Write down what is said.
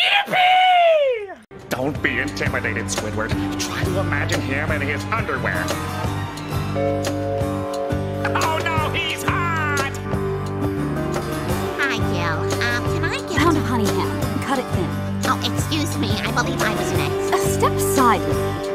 Yippee! Don't be intimidated, Squidward. Try to imagine him in his underwear. Oh no, he's hot! Hi, Gil. Um, can I get... Pound of honey ham. Cut it thin. Oh, excuse me. I believe I was next. A step aside, Lily.